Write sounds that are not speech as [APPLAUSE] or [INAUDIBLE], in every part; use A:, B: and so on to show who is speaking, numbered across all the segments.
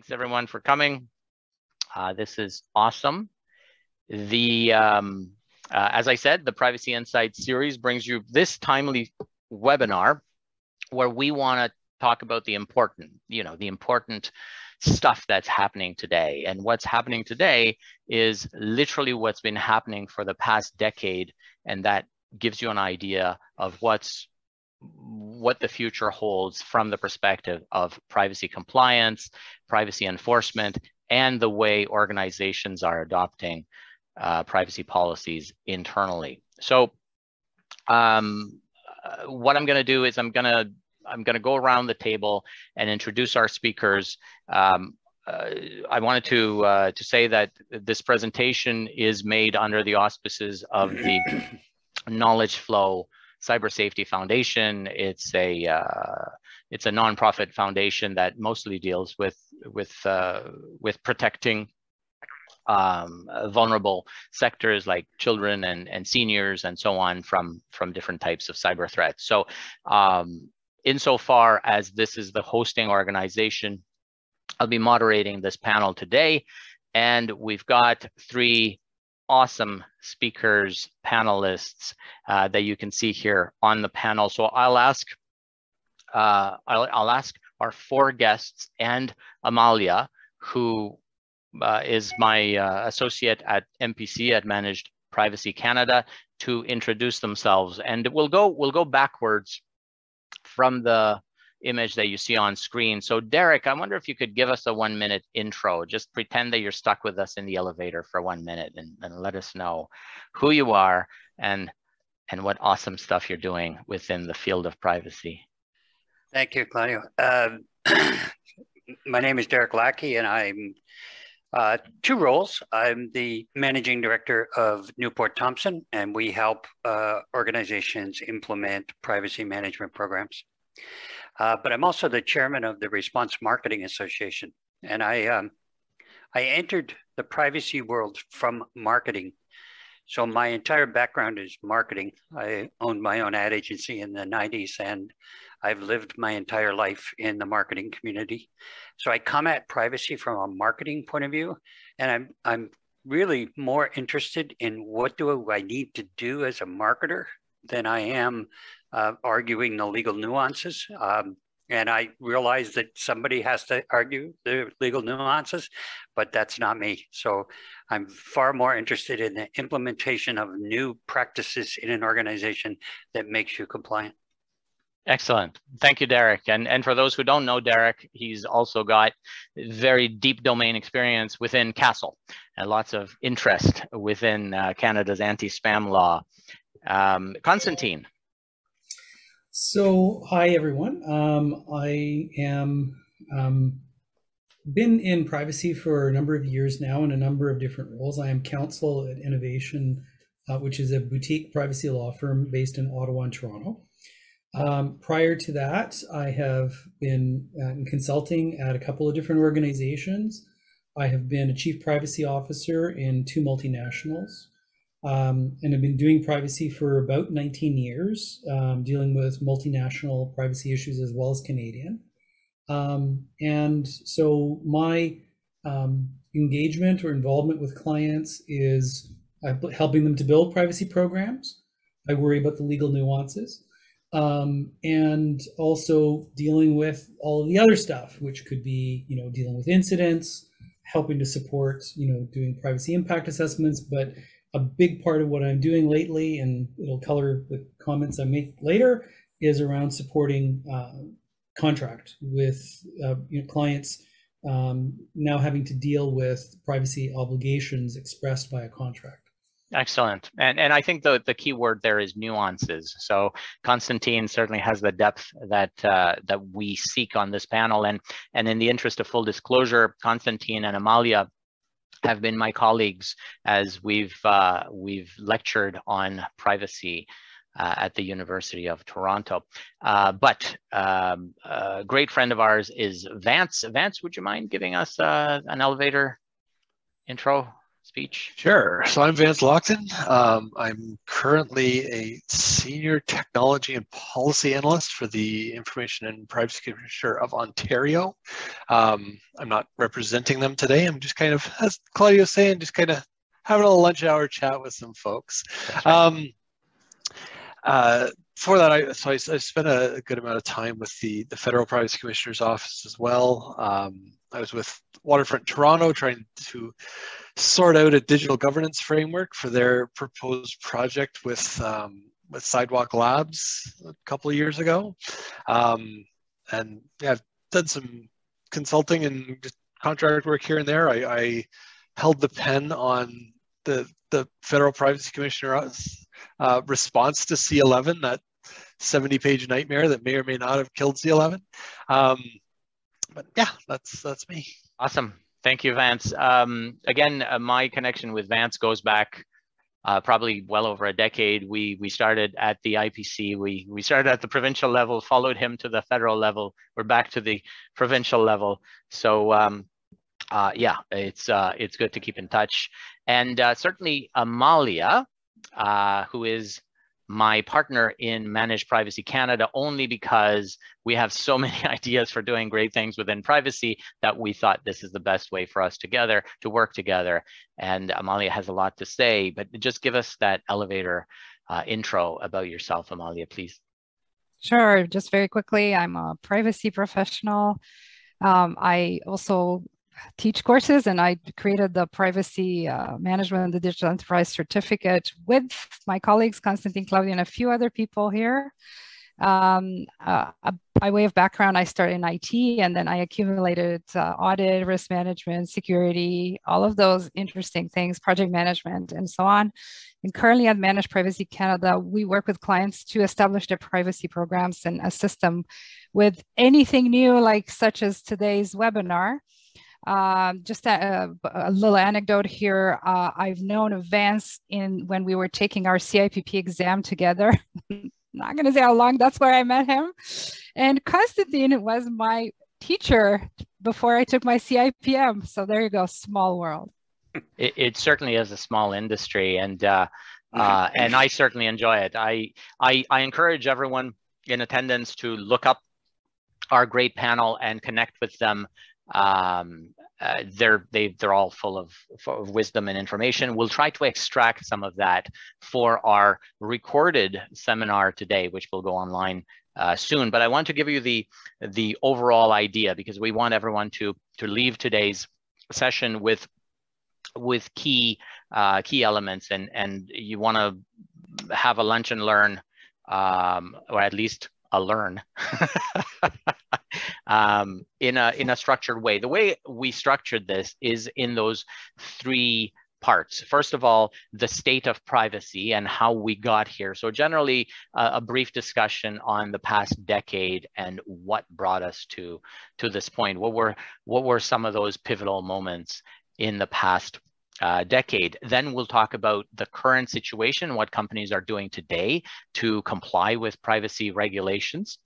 A: Thanks everyone for coming. Uh, this is awesome. The um, uh, as I said, the Privacy Insights series brings you this timely webinar where we want to talk about the important, you know, the important stuff that's happening today. And what's happening today is literally what's been happening for the past decade, and that gives you an idea of what's what the future holds from the perspective of privacy compliance, privacy enforcement, and the way organizations are adopting uh, privacy policies internally. So um, uh, what I'm going to do is I'm going to I'm going to go around the table and introduce our speakers. Um, uh, I wanted to uh, to say that this presentation is made under the auspices of the [CLEARS THROAT] Knowledge Flow Cyber Safety Foundation. It's a uh, it's a nonprofit foundation that mostly deals with with uh, with protecting um, vulnerable sectors like children and, and seniors and so on from from different types of cyber threats. So um, insofar as this is the hosting organization, I'll be moderating this panel today. And we've got three awesome speakers, panelists uh, that you can see here on the panel. So I'll ask, uh, I'll, I'll, ask our four guests and Amalia, who uh, is my uh, associate at MPC at Managed Privacy Canada, to introduce themselves. And we'll go, we'll go backwards from the image that you see on screen. So Derek, I wonder if you could give us a one minute intro, just pretend that you're stuck with us in the elevator for one minute and, and let us know who you are and, and what awesome stuff you're doing within the field of privacy.
B: Thank you, Claudio. Uh, [CLEARS THROAT] my name is Derek Lackey and I'm uh, two roles. I'm the managing director of Newport Thomson, and we help uh, organizations implement privacy management programs. Uh, but I'm also the chairman of the Response Marketing Association. And I, um, I entered the privacy world from marketing. So my entire background is marketing. I owned my own ad agency in the 90s and I've lived my entire life in the marketing community. So I come at privacy from a marketing point of view and I'm, I'm really more interested in what do I need to do as a marketer than I am uh, arguing the legal nuances. Um, and I realize that somebody has to argue the legal nuances, but that's not me. So I'm far more interested in the implementation of new practices in an organization that makes you compliant.
A: Excellent. Thank you, Derek. And, and for those who don't know Derek, he's also got very deep domain experience within CASL and lots of interest within uh, Canada's anti-spam law. Um, Constantine,
C: so, hi everyone. Um, I am um, been in privacy for a number of years now in a number of different roles. I am counsel at nNovation, uh, which is a boutique privacy law firm based in Ottawa and Toronto. Um, prior to that, I have been uh, consulting at a couple of different organizations. I have been a chief privacy officer in two multinationals um, and I've been doing privacy for about 19 years, um, dealing with multinational privacy issues as well as Canadian. Um, and so my um, engagement or involvement with clients is helping them to build privacy programs. I worry about the legal nuances. Um, and also dealing with all of the other stuff, which could be, you know, dealing with incidents, helping to support, you know, doing privacy impact assessments, but a big part of what I'm doing lately, and it'll color the comments I make later, is around supporting uh, contract with uh, you know, clients um, now having to deal with privacy obligations expressed by a contract.
A: Excellent. And and I think the, the key word there is nuances. So Constantine certainly has the depth that uh, that we seek on this panel. And and in the interest of full disclosure, Constantine and Amalia have been my colleagues as we've uh, we've lectured on privacy uh, at the University of Toronto. Uh, but um, a great friend of ours is Vance. Vance, would you mind giving us uh, an elevator intro? Speech.
D: Sure. So I'm Vance Lockton. Um, I'm currently a senior technology and policy analyst for the Information and Privacy Commissioner of Ontario. Um, I'm not representing them today. I'm just kind of, as Claudio was saying, just kind of having a lunch hour chat with some folks.
A: Right.
D: Um, uh, for that, I, so I, I, spent a good amount of time with the, the Federal Privacy Commissioner's Office as well. Um, I was with Waterfront Toronto trying to sort out a digital governance framework for their proposed project with um, with Sidewalk Labs a couple of years ago, um, and yeah, I've done some consulting and contract work here and there. I, I held the pen on the the Federal Privacy Commissioner's uh, response to C11, that 70 page nightmare that may or may not have killed C11. Um, but yeah, that's that's me.
A: Awesome. Thank you, Vance. Um, again, uh, my connection with Vance goes back uh, probably well over a decade. We we started at the IPC. We we started at the provincial level, followed him to the federal level. We're back to the provincial level. So um, uh, yeah, it's uh, it's good to keep in touch. And uh, certainly Amalia, uh, who is my partner in Managed Privacy Canada only because we have so [LAUGHS] many ideas for doing great things within privacy that we thought this is the best way for us together to work together. And Amalia has a lot to say, but just give us that elevator uh, intro about yourself, Amalia, please.
E: Sure. Just very quickly, I'm a privacy professional. Um, I also teach courses and I created the privacy uh, management and the digital enterprise certificate with my colleagues, Constantine Claudio and a few other people here. Um, uh, by way of background, I started in IT and then I accumulated uh, audit, risk management, security, all of those interesting things, project management, and so on. And currently at Managed Privacy Canada, we work with clients to establish their privacy programs and assist them with anything new, like such as today's webinar. Um, just a, a, little anecdote here. Uh, I've known Vance in when we were taking our CIPP exam together. [LAUGHS] Not going to say how long. That's where I met him. And Constantine was my teacher before I took my CIPM. So there you go, small world.
A: It, it certainly is a small industry, and uh, [LAUGHS] uh, and I certainly enjoy it. I, I I encourage everyone in attendance to look up our great panel and connect with them um, uh, they're they, they're all full of, full of wisdom and information. We'll try to extract some of that for our recorded seminar today, which will go online uh, soon. But I want to give you the the overall idea because we want everyone to to leave today's session with with key uh, key elements, and and you want to have a lunch and learn, um, or at least a learn [LAUGHS] um, in a in a structured way. The way we structured this is in those three parts. First of all, the state of privacy and how we got here. So generally, uh, a brief discussion on the past decade and what brought us to to this point. What were what were some of those pivotal moments in the past uh, decade. Then we'll talk about the current situation, what companies are doing today to comply with privacy regulations.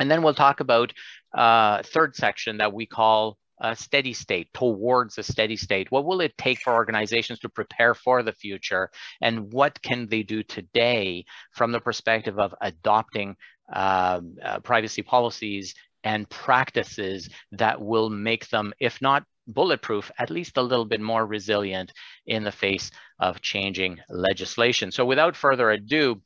A: And then we'll talk about uh, third section that we call a steady state towards a steady state. What will it take for organizations to prepare for the future? And what can they do today from the perspective of adopting um, uh, privacy policies and practices that will make them, if not bulletproof, at least a little bit more resilient in the face of changing legislation. So without further ado,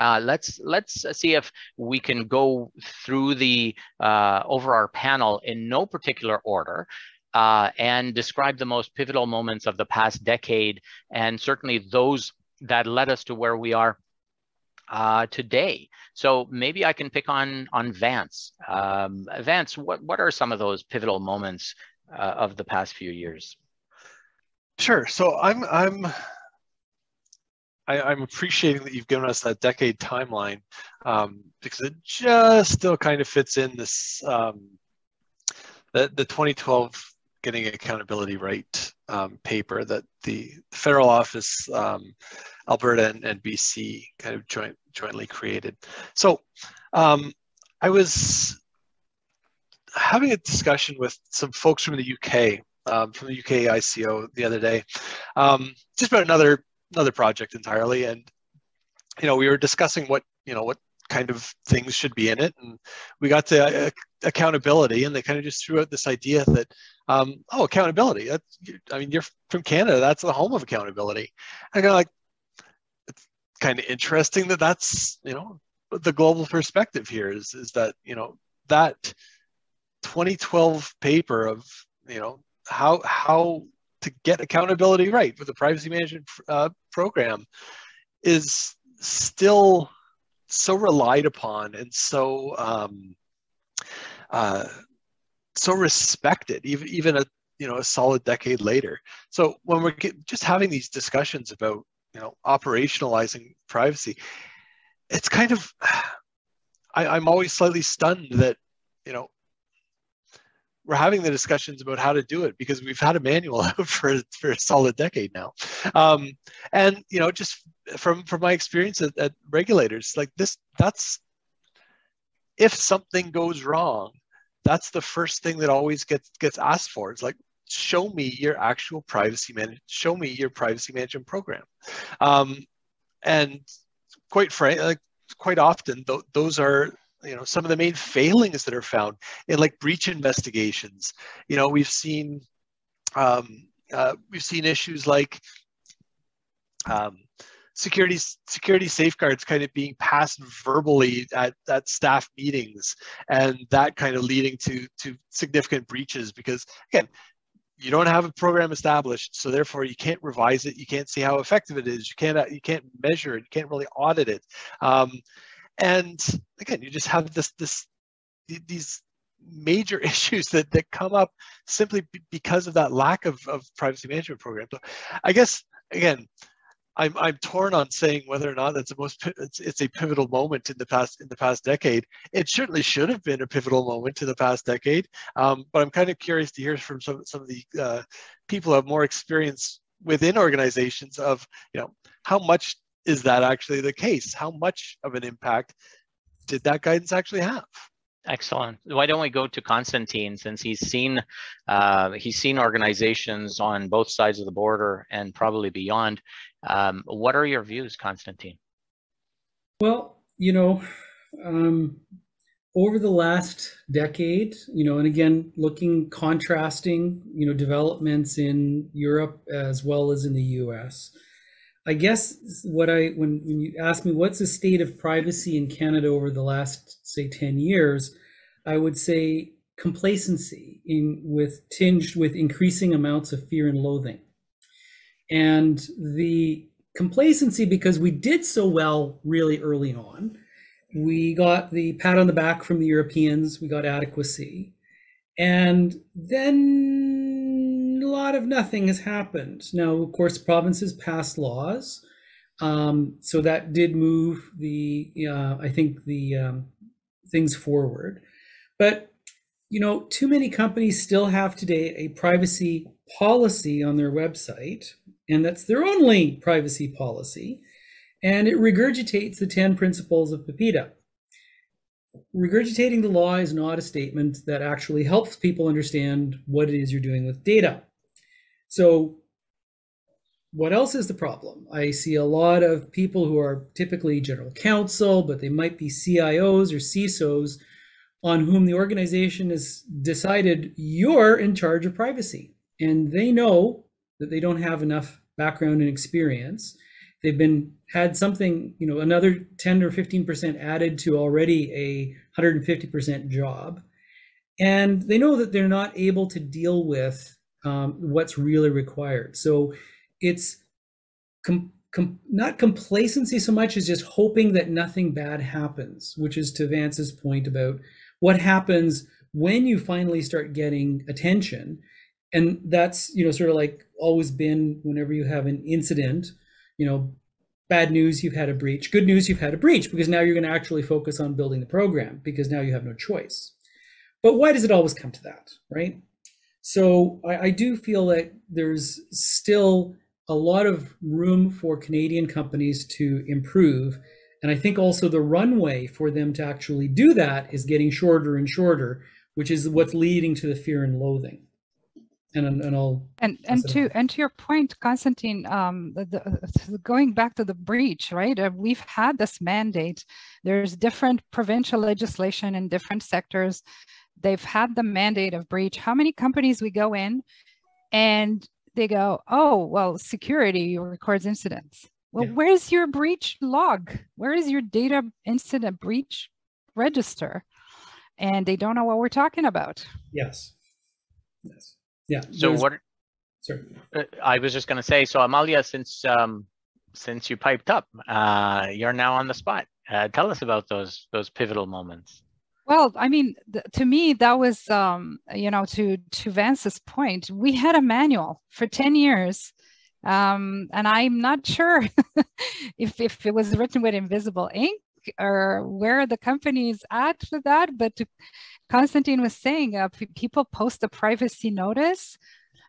A: uh, let's let's see if we can go through the uh, over our panel in no particular order. Uh, and describe the most pivotal moments of the past decade, and certainly those that led us to where we are uh, today. So maybe I can pick on on Vance. Um, Vance, what what are some of those pivotal moments uh, of the past few years?
D: Sure. So I'm I'm I, am appreciating that you've given us that decade timeline um, because it just still kind of fits in this um, the the 2012 getting accountability right um, paper that the federal office um, Alberta and, and, BC kind of joint jointly created. So um, I was having a discussion with some folks from the UK um, from the UK ICO the other day, just about another another project entirely, and you know we were discussing what you know what kind of things should be in it, and we got to uh, accountability, and they kind of just threw out this idea that um, oh accountability, that's, I mean you're from Canada, that's the home of accountability. I kind of like it's kind of interesting that that's you know the global perspective here is is that you know that 2012 paper of you know how how to get accountability right with the privacy management uh, program is still so relied upon and so um, uh, so respected even even a you know a solid decade later. So when we're just having these discussions about you know operationalizing privacy it's kind of [SIGHS] I, i'm always slightly stunned that you know we're having the discussions about how to do it because we've had a manual [LAUGHS] for, for a solid decade now. Um, and you know just from from my experience at, at regulators like this that's if something goes wrong that's the first thing that always gets gets asked for. It's like show me your actual privacy management show me your privacy management program. Um, and quite frank like quite often th- those are you know some of the main failings that are found in like breach investigations. You know we've seen um, uh, we've seen issues like um, security security safeguards kind of being passed verbally at, at staff meetings and that kind of leading to to significant breaches because again you don't have a program established so therefore you can't revise it you can't see how effective it is you can't you can't measure it you can't really audit it. Um, and again you just have this this these major [LAUGHS] issues that that come up simply because of that lack of, of privacy management program so i guess again I'm, I'm torn on saying whether or not that's the most it's, it's a pivotal moment in the past in the past decade. It certainly should have been a pivotal moment in the past decade, um, but I'm kind of curious to hear from some some of the uh, people who have more experience within organizations of you know how much is that actually the case? How much of an impact did that guidance actually have?
A: Excellent. Why don't we go to Constantine since he's seen uh, he's seen organizations on both sides of the border and probably beyond. Um, what are your views, Constantine?
C: Well, you know, um, over the last decade, you know, and again, looking contrasting, you know, developments in Europe as well as in the U.S. I guess what I when when you ask me what's the state of privacy in Canada over the last say 10 years, I would say complacency in with tinged with increasing amounts of fear and loathing. And the complacency because we did so well really early on. We got the pat on the back from the Europeans, we got adequacy. And then a lot of nothing has happened. Now, of course, provinces passed laws, um, so that did move the uh, I think the um, things forward. But you know, too many companies still have today a privacy policy on their website, and that's their only privacy policy, and it regurgitates the ten principles of PIPEDA regurgitating the law is not a statement that actually helps people understand what it is you're doing with data. So what else is the problem? I see a lot of people who are typically general counsel, but they might be CIOs or CISOs on whom the organization has decided you're in charge of privacy. And they know that they don't have enough background and experience. They've been had something, you know, another 10 or 15% added to already a 150% job. And they know that they're not able to deal with um, what's really required. So it's com- com- not complacency so much as just hoping that nothing bad happens, which is to Vance's point about what happens when you finally start getting attention. And that's, you know, sort of like always been whenever you have an incident, you know, bad news, you've had a breach. Good news, you've had a breach because now you're going to actually focus on building the program because now you have no choice. But why does it always come to that, right? So I, I do feel that there's still a lot of room for Canadian companies to improve. And I think also the runway for them to actually do that is getting shorter and shorter, which is what's leading to the fear and loathing. and and I'll
E: and and to and to your point, Constantine, um, the, the, going back to the breach, right? Uh, we've had this mandate. There's different provincial legislation in different sectors. They've had the mandate of breach. How many companies we go in, and they go, oh well, security records incidents. Well, yeah. where's your breach log? Where is your data incident breach register? And they don't know what we're talking about.
C: Yes. Yes. Yeah.
A: So what? Sorry. Uh, I was just going to say. So Amalia, since um, since you piped up, uh, you're now on the spot. Uh, tell us about those those pivotal moments.
E: Well, I mean, th- to me, that was, um, you know, to to Vance's point, we had a manual for ten years, um, and I'm not sure [LAUGHS] if if it was written with invisible ink or where the company is at for that. But to, Constantine was saying, uh, p- people post a privacy notice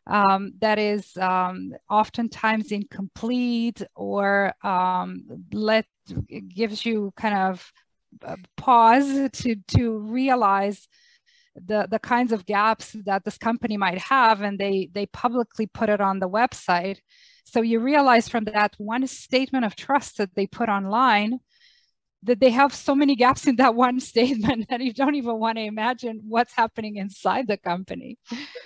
E: um, that is um, oftentimes incomplete or um, let gives you kind of Uh, pause to to realize the the kinds of gaps that this company might have, and they they publicly put it on the website. So you realize from that one statement of trust that they put online that they have so many gaps in that one [LAUGHS] statement that you don't even want to imagine what's happening inside the company.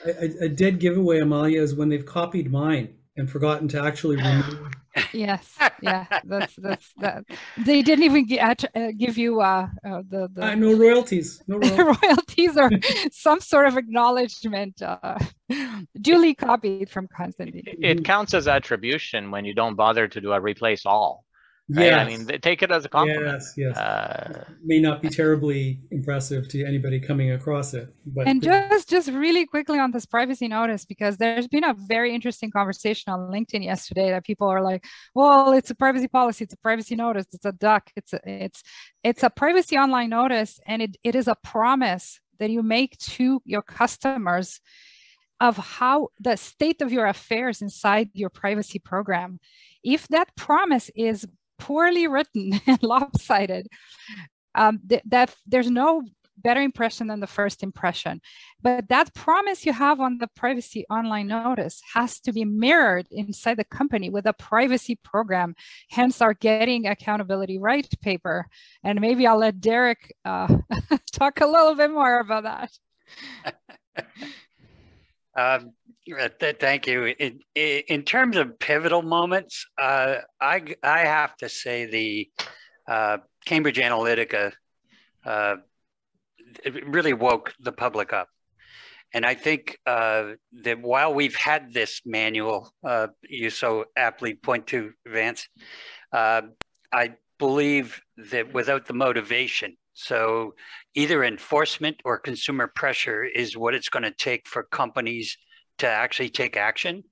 C: A, a dead giveaway, Amalia, is when they've copied mine and forgotten to actually [SIGHS] remove.
E: yes, yeah, that's that's that. They didn't even get, uh, give you uh, uh the, the
C: uh, no royalties, no [LAUGHS]
E: royalties, royalties or [LAUGHS] some sort of acknowledgement, uh, duly copied from Constantine.
A: It counts as attribution when you don't bother to do a replace all. Right? I mean, take it as a compliment.
C: Yes, yes. Uh, May not be terribly impressive to anybody coming across it. But
E: and just just really quickly on this privacy notice, because there's been a very interesting conversation on LinkedIn yesterday that people are like, "Well, it's a privacy policy, it's a privacy notice, it's a duck, it's a, it's it's a privacy online notice, and it, it is a promise that you make to your customers." of how the state of your affairs inside your privacy program if that promise is poorly written [LAUGHS] and lopsided, um, th- that there's no better impression than the first impression. But that promise you have on the privacy online notice has to be mirrored inside the company with a privacy program, hence our getting accountability right paper. And maybe I'll let Derek uh, [LAUGHS] talk a little bit more about that. [LAUGHS]
B: um, Thank you. In, in terms of pivotal moments, uh, I I have to say the uh, Cambridge Analytica uh, really woke the public up, and I think uh, that while we've had this manual, uh, you so aptly point to Vance, uh, I believe that without the motivation so either enforcement or consumer pressure is what it's going to take for companies to actually take action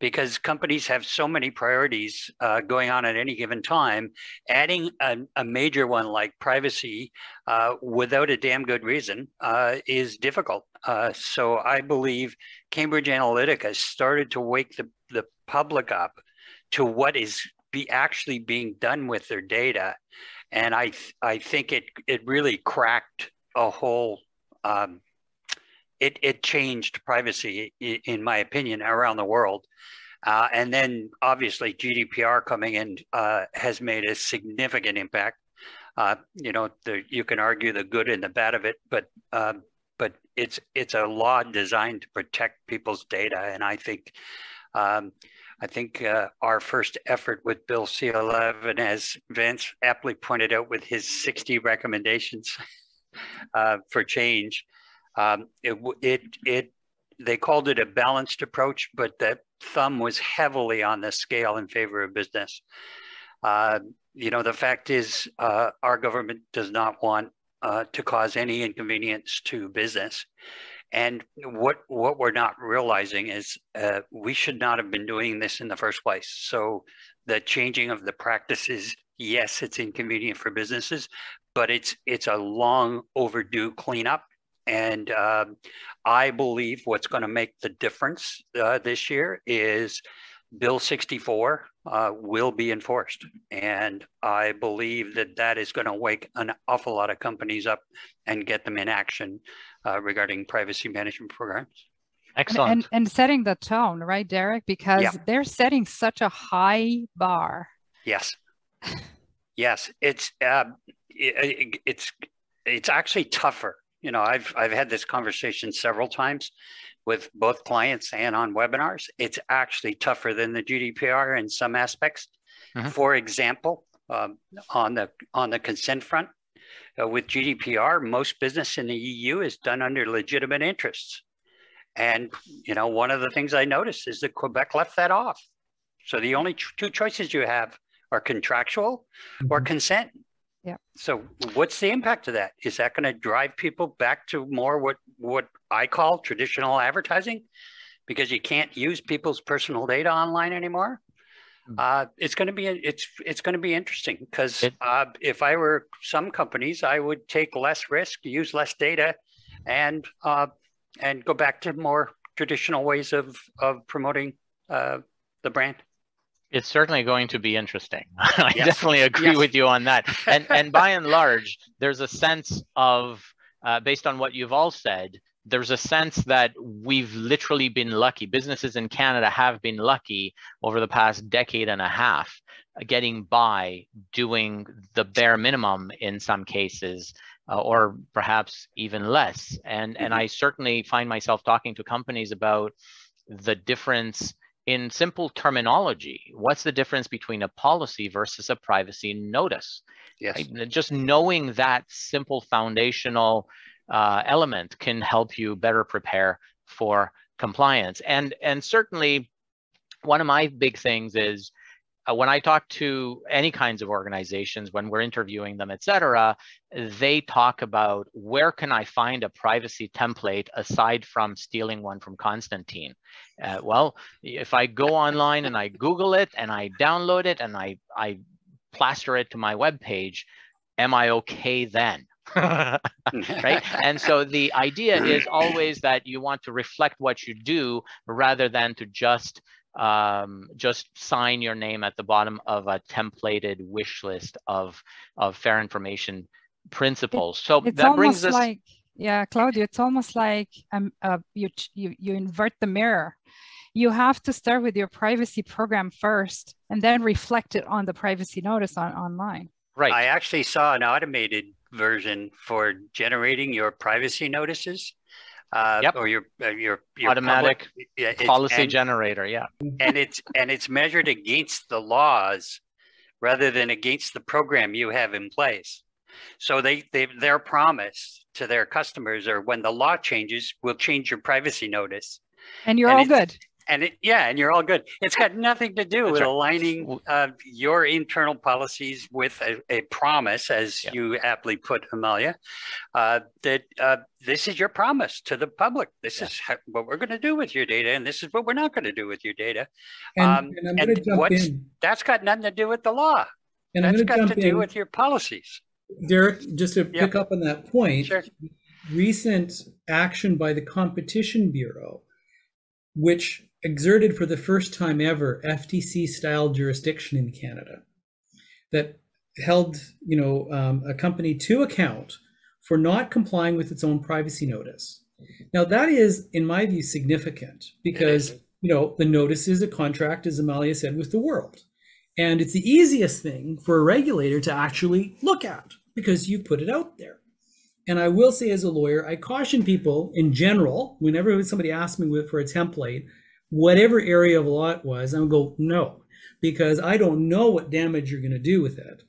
B: because companies have so many priorities uh, going on at any given time. Adding a, a major one like privacy uh, without a damn good reason uh, is difficult. Uh, so I believe Cambridge Analytica started to wake the, the public up to what is be actually being done with their data. And I, I think it, it really cracked a whole um, it, it changed privacy, in my opinion, around the world. Uh, and then obviously GDPR coming in uh, has made a significant impact. Uh, you know, the, you can argue the good and the bad of it, but um, but it's it's a law designed to protect people's data, and I think um, I think uh, our first effort with Bill C11, as Vance aptly pointed out, with his 60 recommendations [LAUGHS] uh, for change, um, it, it, it, they called it a balanced approach, but that thumb was heavily on the scale in favor of business. Uh, you know, the fact is, uh, our government does not want uh, to cause any inconvenience to business. And what what we're not realizing is uh, we should not have been doing this in the first place. So the changing of the practices, yes, it's inconvenient for businesses, but it's it's a long overdue cleanup and um, I believe what's going to make the difference uh, this year is Bill 64 uh, will be enforced. And I believe that that is going to wake an awful lot of companies up and get them in action uh, regarding privacy management programs.
A: Excellent.
E: And, and setting the tone, right, Derek? Because
B: Yeah.
E: they're setting such a high bar.
B: Yes. Yes, it's uh, it, it's it's actually tougher. You know, I've I've had this conversation several times with both clients and on webinars. It's actually tougher than the GDPR in some aspects.
A: Mhm.
B: For example, um, on the on the consent front, uh, with GDPR, most business in the EU is done under legitimate interests. And you know, one of the things I noticed is that Quebec left that off. So the only ch- two choices you have are contractual or
C: Mhm.
B: consent.
E: Yeah.
B: So what's the impact of that? Is that going to drive people back to more what what I call traditional advertising? Because you can't use people's personal data online anymore.
A: Mm.
B: Uh, it's going to be it's it's going to be interesting because uh, if I were some companies, I would take less risk, use less data, and uh, and go back to more traditional ways of of promoting uh, the brand.
A: It's certainly going to be interesting. [LAUGHS] I
B: Yes.
A: definitely agree
B: Yes.
A: with you on that. [LAUGHS] And and by and large, there's a sense of, uh, based on what you've all said, there's a sense that we've literally been lucky. Businesses in Canada have been lucky over the past decade and a half, getting by doing the bare minimum in some cases, uh, or perhaps even less. And and I certainly find myself talking to companies about the difference in simple terminology. What's the difference between a policy versus a privacy notice?
B: Yes.
A: Right? Just knowing that simple foundational uh, element can help you better prepare for compliance. And and certainly, one of my big things is uh, when I talk to any kinds of organizations, when we're interviewing them, et cetera, they talk about where can I find a privacy template aside from stealing one from Constantine? Uh, well, if I go online and I Google it and I download it and I, I plaster it to my web page, am I okay then? [LAUGHS] right? And so the idea is always that you want to reflect what you do rather than to just um, just sign your name at the bottom of a templated wish list of of fair information principles. So
E: It's
A: that brings us.
E: like, yeah, Claudio, it's almost like um, uh, you, you, you invert the mirror. You have to start with your privacy program first and then reflect it on the privacy notice on online.
A: right.
B: I actually saw an automated version for generating your privacy notices. Uh,
A: Yep.
B: Or your uh, your, your
A: Automatic
B: public- yeah,
A: Policy
B: and,
A: generator. Yeah.
B: and it's and it's measured against the laws rather than against the program you have in place. So they they their promise to their customers are when the law changes, we'll change your privacy notice.
E: And you're
B: And
E: all good.
B: And it, yeah, and you're all good. It's got nothing to do
A: That's
B: with
A: right.
B: aligning uh, your internal policies with a, a promise, as
A: Yeah.
B: you aptly put, Amalia, uh, that uh, this is your promise to the public. This
A: Yeah.
B: is how, what we're going to do with your data, and this is what we're not going to do with your data.
C: And,
B: Um,
C: and I'm
B: and
C: jump
B: what's-
C: in.
B: That's got nothing to do with the law.
C: And I'm
B: That's
C: to
B: got
C: jump
B: to do with your policies.
C: Derek, just to pick up on that point.
B: Sure.
C: Recent action by the Competition Bureau, which exerted for the first time ever FTC-style jurisdiction in Canada, that held, you know, um, a company to account for not complying with its own privacy notice. Now that is, in my view, significant because you know the notice is a contract, as Amalia said, with the world, and it's the easiest thing for a regulator to actually look at because you put it out there. And I will say, as a lawyer, I caution people in general whenever somebody asks me for a template, whatever area of law it was, I'm go no, because I don't know what damage you're going to do with it,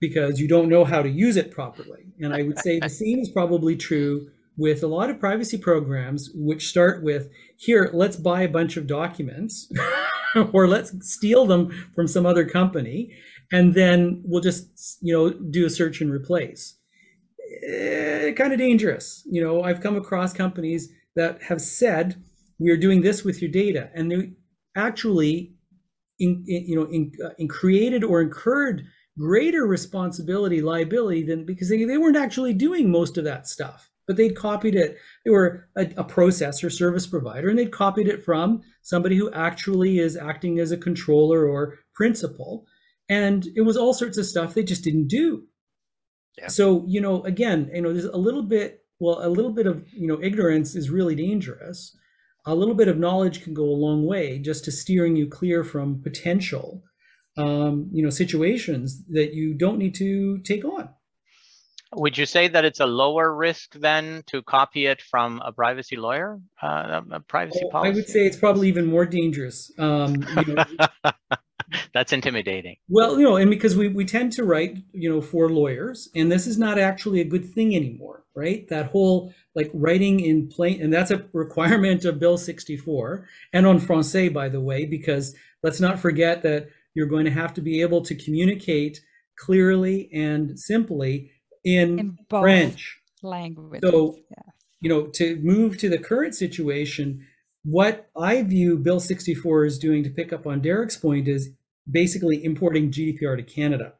C: because you don't know how to use it properly. And I would say the [LAUGHS] same is probably true with a lot of privacy programs, which start with here, let's buy a bunch of documents, [LAUGHS] [LAUGHS] or let's steal them from some other company, and then we'll just you know do a search and replace. Eh, kind of dangerous. You know, I've come across companies that have said we are doing this with your data, and they actually, in, in you know, in, uh, in created or incurred greater responsibility, liability than because they, they weren't actually doing most of that stuff, but they'd copied it. They were a, a processor service provider, and they'd copied it from somebody who actually is acting as a controller or principal, and it was all sorts of stuff they just didn't do.
B: Yeah.
C: So you know, again, you know, there's a little bit. Well, a little bit of you know ignorance is really dangerous. a little bit of knowledge can go a long way just to steering you clear from potential um, you know situations that you don't need to take on
A: would you say that it's a lower risk then to copy it from a privacy lawyer uh, a privacy
C: oh,
A: policy
C: i would say it's probably even more dangerous um, you know, [LAUGHS]
A: that's intimidating.
C: Well you know and because we, we tend to write you know for lawyers and this is not actually a good thing anymore right? That whole like writing in plain and that's a requirement of bill 64 and on francais by the way because let's not forget that you're going to have to be able to communicate clearly and simply in,
E: In
C: french
E: language.
C: so
E: yeah.
C: you know to move to the current situation what i view bill 64 is doing to pick up on derek's point is basically importing gdpr to canada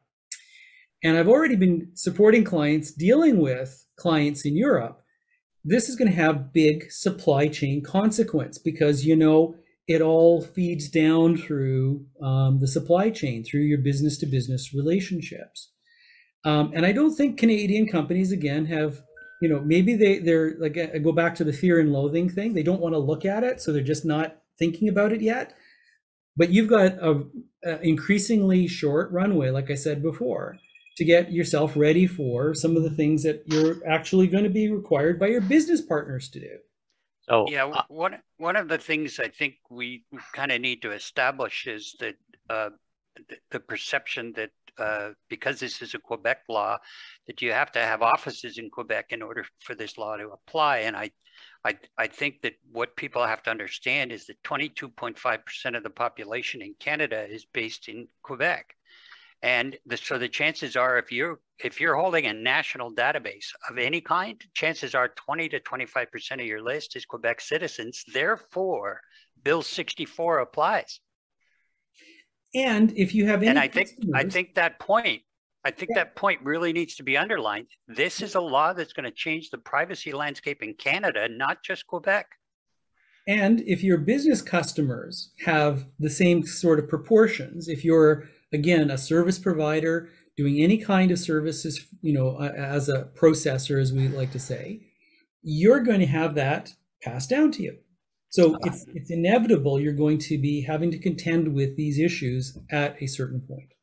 C: and i've already been supporting clients dealing with clients in europe this is going to have big supply chain consequence because you know it all feeds down through um, the supply chain through your business to business relationships um, and i don't think canadian companies again have you know maybe they they're like I go back to the fear and loathing thing. They don't want to look at it so they're just not thinking about it yet. But you've got a, a increasingly short runway like i said before to get yourself ready for some of the things that you're actually going to be required by your business partners to do.
A: So
B: Yeah,
A: uh,
B: one one of the things I think we kind of need to establish is that uh, the, the perception that uh, because this is a Quebec law, that you have to have offices in Quebec in order for this law to apply. And I, I, I think that what people have to understand is that 22.5% of the population in Canada is based in Quebec. And the, so the chances are, if you're if you're holding a national database of any kind, chances are 20 to 25 percent of your list is Quebec citizens. Therefore, Bill 64 applies.
C: And if you have any
B: And I think I think that point, I think that point really needs to be underlined. This is a law that's going to change the privacy landscape in Canada, not just Quebec.
C: And if your business customers have the same sort of proportions, if you're again a service provider doing any kind of services, you know, as a processor, as we like to say, you're going to have that passed down to you. So uh, it's it's inevitable you're going to be having to contend with these issues at a certain point.